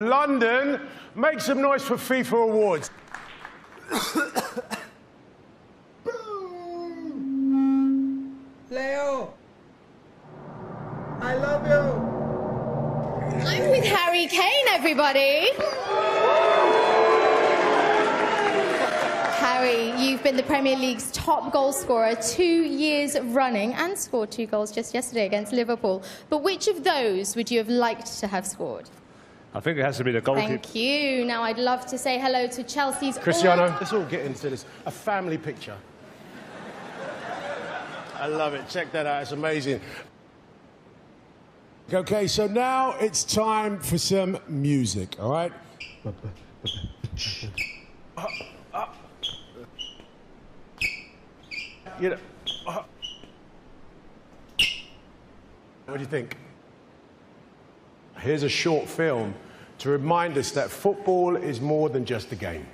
London, make some noise for FIFA Awards. Leo, I love you. I'm with Harry Kane, everybody. Harry, you've been the Premier League's top goal scorer two years running and scored two goals just yesterday against Liverpool. But which of those would you have liked to have scored? I think it has to be the goalkeeper. Thank you. Now I'd love to say hello to Chelsea's. Cristiano, let's all get into this. A family picture. I love it. Check that out. It's amazing. Okay, so now it's time for some music, all right? You know, uh, what do you think? Here's a short film to remind us that football is more than just a game.